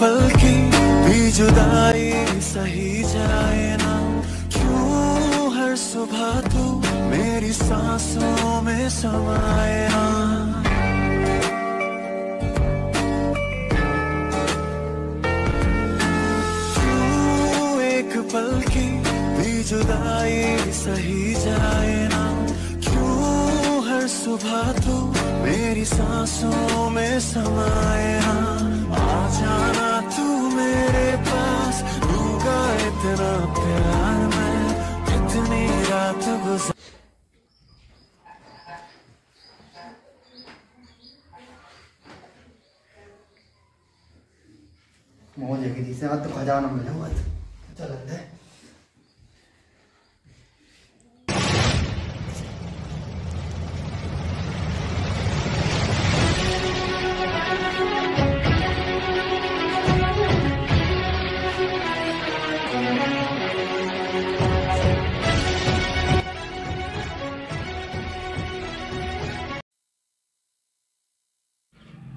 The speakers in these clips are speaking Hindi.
पल की भी जुदाई सही जाए ना? हर सुबह तू मेरी सांसों में समाए पल की भी जुदाई सही जाए ना। क्यों हर सुबह तू मेरी सांसों में समाए ना? आ जाना तू मेरे पास, दूँगा इतना प्यार मैं। कितनी रात गुजार मौज है किसी से आज तो खजाना मिला हुआ था। चल अंदर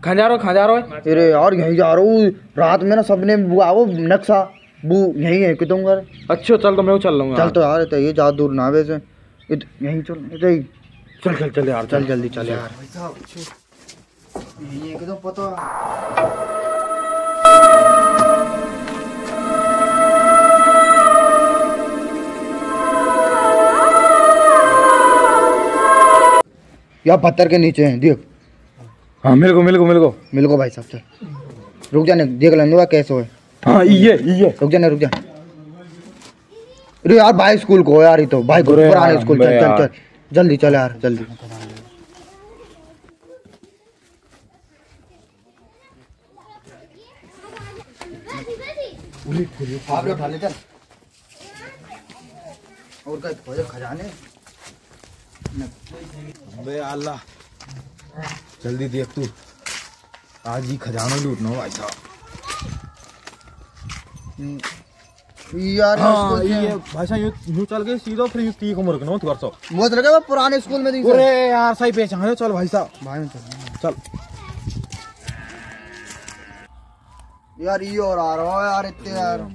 कहाँ जा रहे हो कहाँ जा रहे हो अरे यार यहीं जा रहा हूँ। रात में ना सबने बुआ वो नक्शा वो यहीं है कितों घर? अच्छा चल तो मैं चल लूँगा। चल तो यार तो ये ज़्यादा दूर ना वैसे। यहीं चल यहीं- चल चल चल यार चल जल्दी चल यार। यहीं है कितों पता? या पत्थर के नीचे हैं देख। हाँ मिल को मिल को मिल को मिल को भाई साहब चल। रुक जाने देख लेंगे कैसे हो। हाँ ये ये। रुक जा नहीं रुक जा। अरे यार भाई स्कूल को यार ये तो। भाई को पुराने स्कूल चल चल चल। जल्दी चल यार जल्दी। आप उठा ले चल और क्या खोजे खजाने। बे अल्लाह। जल्दी देख तू। आज ही खजाना लूटना भाई साहब। यार हाँ ये भाई साहब यूँ यूँ चल के सीधा फिर यूँ तीख उम्र का कर सो मुझे लगा वो पुराने स्कूल में दिखे अरे यार सही पहचान चल भाई साहब। भाई में चल। चल। यार ये और आ रहा हो यार इतने यार।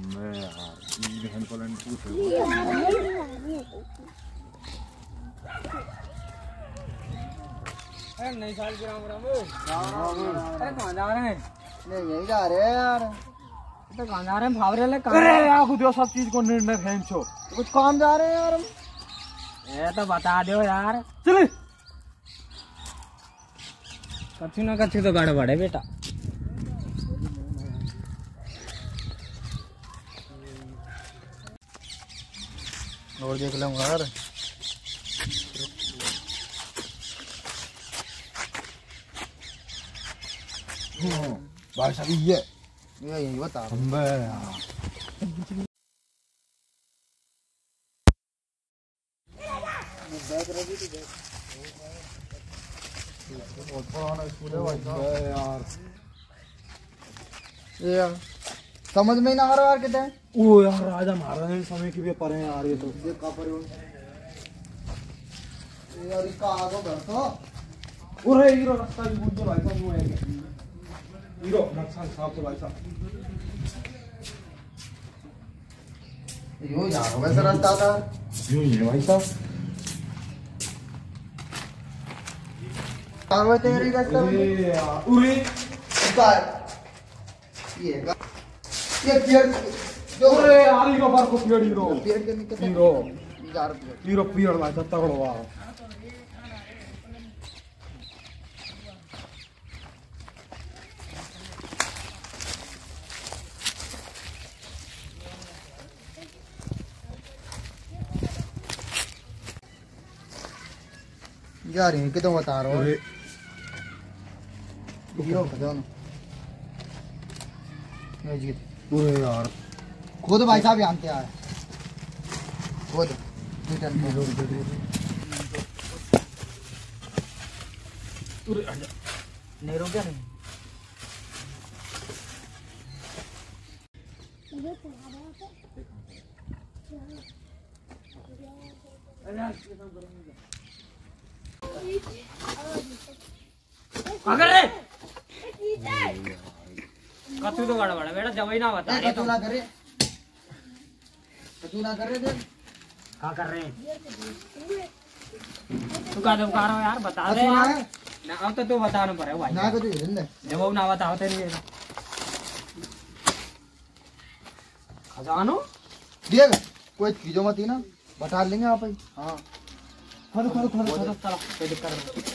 नहीं यही जा रहे हैं यार। अरे यार खुद सब चीज़ को निर्णय छो कुछ काम जा रहे हैं यार। हम ये तो बता दो यार। चल। कछु ना कछु तो गड़बड़ है बेटा। और देख लूँगा यार। भाई साहब ये। यार यार, समझ में ना आ रहा कितने? ओ यार राजा महाराजा समय की भी परे यार ये तो ये यार इसका आगो घर तो रास्ता भी मुझे भाई साहब है हीरो नक्शा साहब से भाई साहब यूँ यार वैसे रास्ता था यूँ ही है भाई साहब हुए तेरे रास्ता यार अरे इसका ये का ये पेड़ जो अरे यार हीरो बार को पीड़ हीरो पेड़ के नीचे हीरो हीरो पीड़ भाई साहब तगड़ो वाह यार ये कितों बता रहा हूँ अरे हीरो खजाना ये जीत अरे यार खुद भाई साहब यहाँ पे आए खुद नहीं रुक रे। कथू तो गड़बड़ है बेटा जब ना बता रहे तो। कतू ना करे। कतू ना करे दे क्या कर रहे हैं? तू का दो रहा यार? बता दे। ना यार ना अब तो तू बताना पड़े भाई। ना कतू जब वो ना बताओ तो नहीं खजानो? देख कोई चीज़ों मत ही ना। बता लेंगे आप ही। खोलो खोलो खोलो खोलो चलो कोई दिक्कत नहीं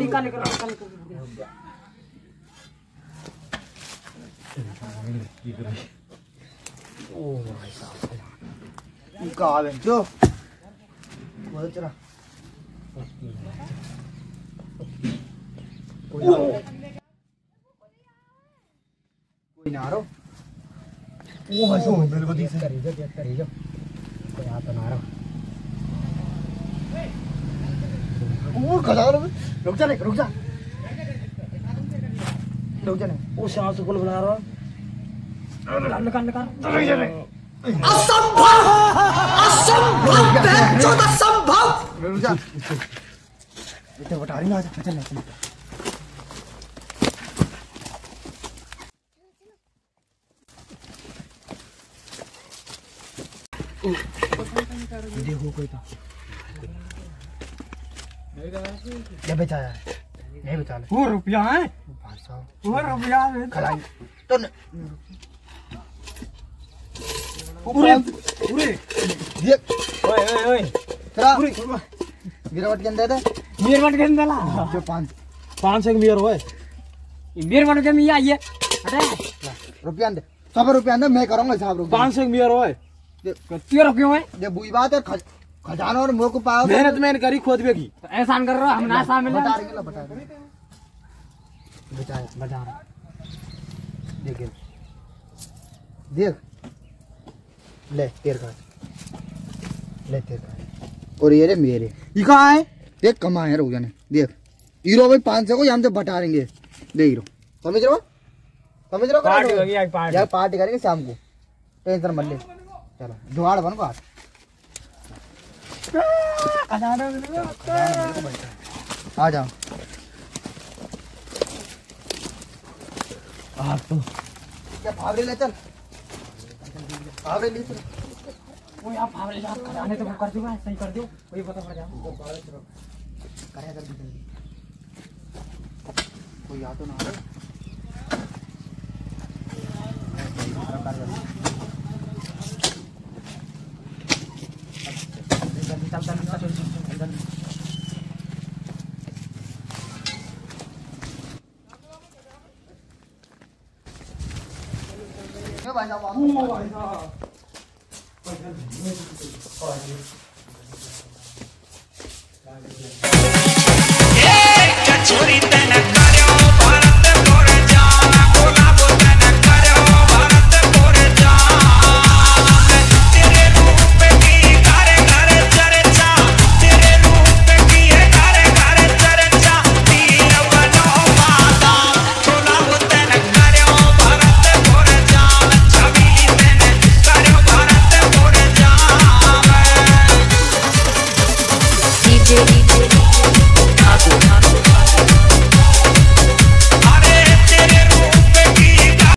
निकल ना रो वो हसो। मेरे को दिखे करी जो चेक करी जो कोई हाथ ना रहो। वो खड़ा रो रुक जा रुक जा। रुक जा रे। सांस को बुला रहा। निकाल निकाल निकाल। रुक जा इतने बता रही ना आजा चल चल देखो कोई ये बेचाया है ये बेचा ले। वो रुपया है। भाई साहब वो रुपया है। खलाई। तो पूरे पूरे। देख ओए ओए ओए। तेरा गिरावट के अंदर है मेरे मट के अंदर ला। जो पाँच पाँच सौ मियर होए के है अरे। रुपया अंदर सौ रुपया अंदर मैं करूँगा हिसाब रुक पाँच सौ मियर होए क्यों है। बुरी बात है खज, खजाना और मुँह को पाओ मेहनत मैंने करी की तो एहसान कर रहा हम ना शामिल बता रही बता रही बेचाया बता रहा देख। देख। ले तेर का ले तेर का और ये रे मेरे। ये कहाँ है? देख कमा है रुक जाने देख। हीरो भाई पाँच सौ को हम से बटा रहेंगे देख हीरो। समझ रहे हो? समझ रहे हो? पार्टी करेंगे शाम को। टेंशन मत ले। चलो जुगाड़ बन बात आ जाओ। आप तो। क्या भावरे ले चल? भावरे ले चल वो यार फावले जा खजाने तो वो कर दो सही कर दो। वही पता पड़ जाओ वो भावरे जाए करे जल्दी जल्दी। कोई आ तो ना रहा जल्दी चल चल चल चल जल्दी ये भाई साहब आप- छोरी